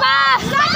は！